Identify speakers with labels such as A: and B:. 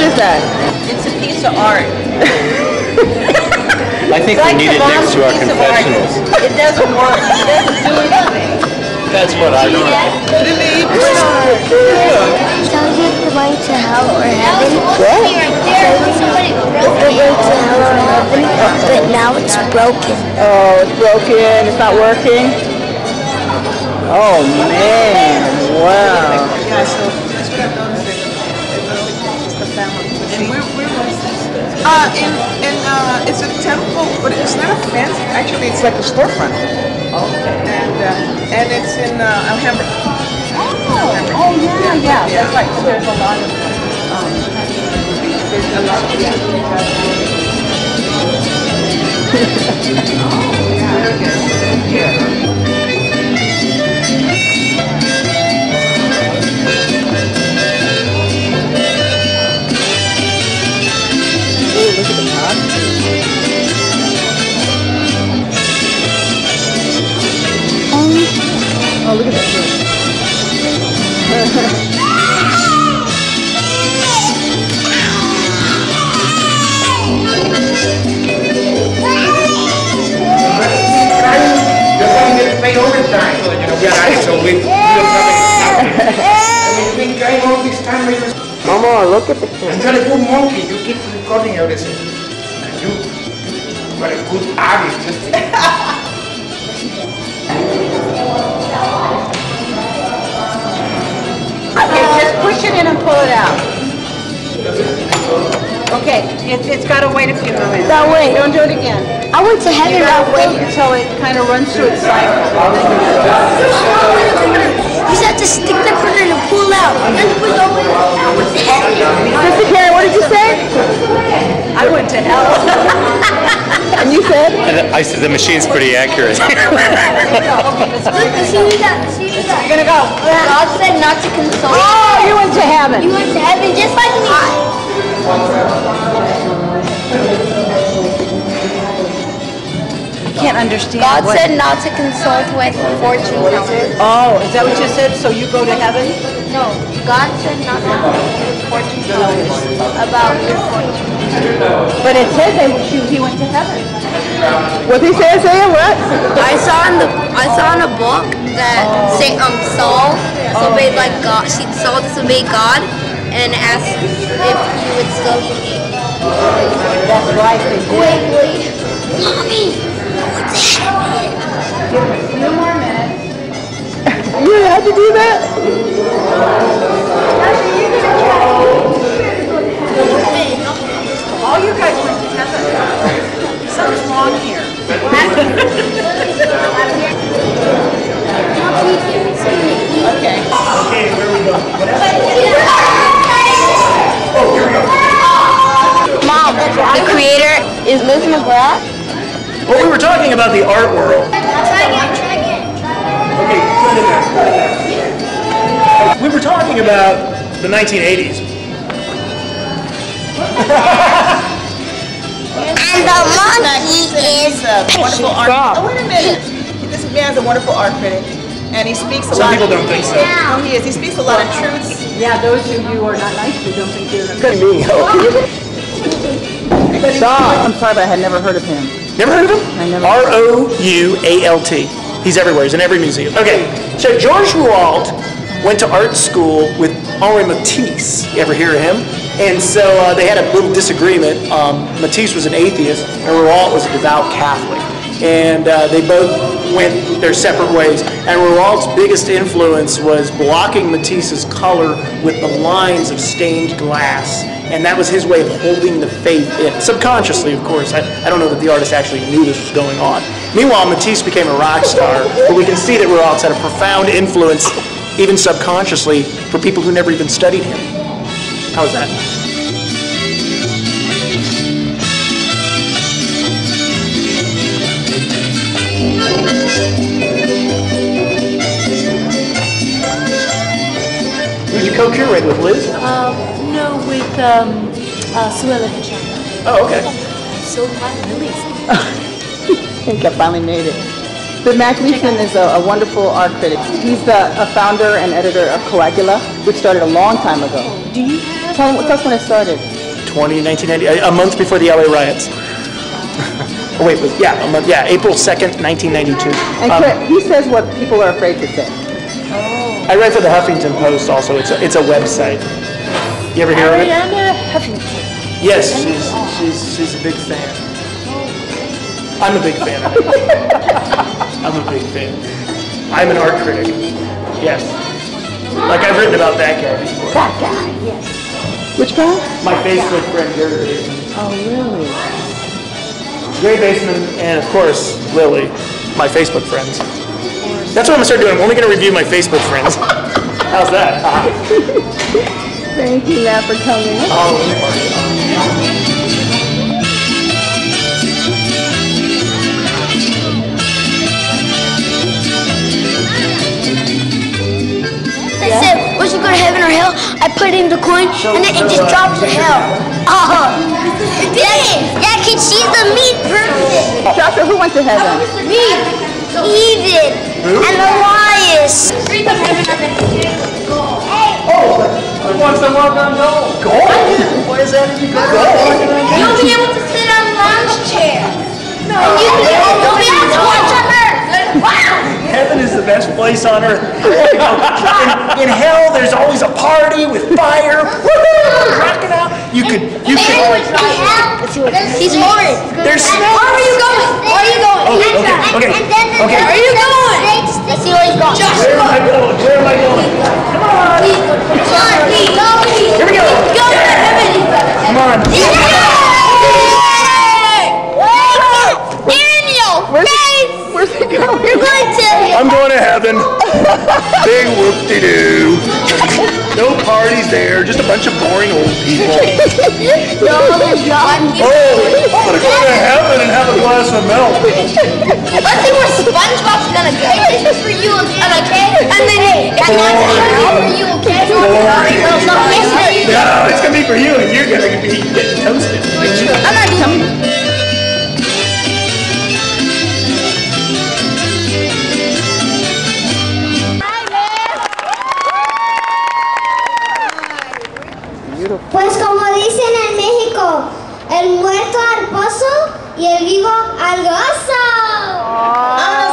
A: is that?
B: It's a piece of art.
C: I think
B: It's
C: we
B: like
C: need it next to our
B: piece of art.
C: confessionals.
B: It doesn't work. It doesn't do anything.
C: That's what I wrote.
D: Tells you if the way to hell or heaven.
A: What?
D: The way to hell or heaven, but now it's broken.
A: Oh, it's broken. It's not working. Oh man! Wow.
E: Family. And where, where was this? Uh, in, in, uh, it's a temple, but it's not a fancy, actually, it's like a storefront. Okay. And, uh, and it's in, uh, Alhambra.
B: Oh, oh yeah, yeah, that's right. So there's a lot of, um, there's a lot of,
A: Ooh,
F: all this time. we just-
A: Mama, look at the
F: I'm trying to do monkey, you keep recording everything. And you, you are a good artist.
B: Okay, it, it's gotta wait a few moments.
D: That way.
B: Don't do it again.
D: I went to
B: You
D: heaven
B: gotta
D: that
B: wait
D: way.
B: until it kind of runs through its cycle.
D: You just have to stick the printer and pull out. And then put it over.
A: Sister Karen, what did you say?
B: I went to hell.
A: And you said?
C: And I said the machine's pretty accurate.
D: Look, see that? See that?
B: You're gonna go.
D: God said not to console.
B: Oh, you went to heaven.
D: You went to heaven just like me.
B: I can't understand.
D: God
B: what-
D: said not to consult with fortune tellers.
B: Oh, is that what you said? So you go to heaven?
D: No, God said not to consult with fortune tellers about your fortune.
B: But it said that she- he went to heaven.
A: What did he said? Say. What?
D: I saw in the I saw in a book that say um Saul disobeyed like God. She Saul disobeyed God and asked if he would still be king.
B: That's right, they did.
D: Wait, wait, mommy, I went to heaven.
B: Few more minutes.
A: You had to do that?
B: All
D: is Liz McGrath.
G: Well, we were talking about the art world.
D: Try again, try again.
G: Okay, put it in there, put it in there. We were talking about the 1980s.
D: And the monkey is
E: a wonderful art. critic. Oh, wait a minute. This man's a wonderful art critic, and he speaks a
G: Some
E: lot.
G: people don't think so.
E: No, he is. He speaks a lot of truths.
B: Yeah, those of you who are not nice to don't think you're
A: a Good Sean. I'm sorry, but I had never heard of him.
G: Never heard of him? R O U A L T. He's everywhere. He's in every museum. Okay, so Georges Rouault went to art school with Henri Matisse. You ever hear of him? And so uh, they had a little disagreement. Um, Matisse was an atheist, and Rouault was a devout Catholic. And uh, they both went their separate ways. And Rouault's biggest influence was blocking Matisse's color with the lines of stained glass. And that was his way of holding the faith in. Subconsciously, of course. I, I don't know that the artist actually knew this was going on. Meanwhile, Matisse became a rock star, but we can see that Rouault's had a profound influence, even subconsciously, for people who never even studied him. How's that? Who did you co-curate with, Liz?
H: Um, no, with um, uh, Suella Hicham.
G: Oh, okay.
H: So finally released.
A: I think I finally made it. But Mat Gleason is a, a wonderful art critic. He's the a founder and editor of Coagula, which started a long time ago.
H: Do you have?
A: Tell, tell us when it started.
G: 20, 1990, a a month before the LA riots. Oh, wait, was, yeah, a month, yeah, April 2nd, 1992.
A: And
G: Um,
A: Cra- he says what people are afraid to say. Oh.
G: I write for the Huffington Post also. It's a, it's a website. You ever hear of it?
H: Arianna Huffington.
G: Yes, she's, she's, she's a big fan. I'm a big fan of it. I'm a big fan. I'm an art critic. Yes. Like I've written about that guy before.
H: That guy, yes.
A: Which guy?
G: My Facebook friend Gary Baseman.
A: Oh, really?
G: Gary Baseman and of course Lili, my Facebook friends. That's what I'm gonna start doing. I'm only gonna review my Facebook friends. How's that?
A: Thank you, Mat, for coming.
D: They said, once you go to heaven or hell, I put in the coin and then it just drops to hell. Uh-huh. Yeah, yeah, cause she's a mean person.
A: Joshua, who went to heaven?
D: Me, Eden, and Elias. Oh. Read the heaven and then
G: Once walk on gold. Gold? Why is that any good?
D: You'll be able to sit on the lounge chair. No. And you can, you'll be able to watch on earth. Wow.
G: Heaven is the best place on earth. in, in hell, there's always a party with fire, woohoo, rocking out. You could, you could.
D: He's horrid.
G: There's
D: Where are you going? Where are you going?
G: Oh, okay, okay, okay.
D: Where are you going? Let's see where he's going.
G: Where am I going? Where am I going? Come on,
D: Here
G: we go.
D: Go to heaven.
G: come on.
D: Daniel, guys,
A: Where's he going?
D: you're going to.
G: I'm going to heaven. Big whoop-de-doo. No parties there, just a bunch of boring old people.
D: No, there's not.
G: Oh, Gonna go to heaven and have a glass of milk.
D: Let's see where SpongeBob's gonna go. This is for you, okay? And then going to be for you, okay?
G: No, it's gonna be for you, and you're gonna be getting toasted.
I: El muerto al pozo y el vivo al gozo.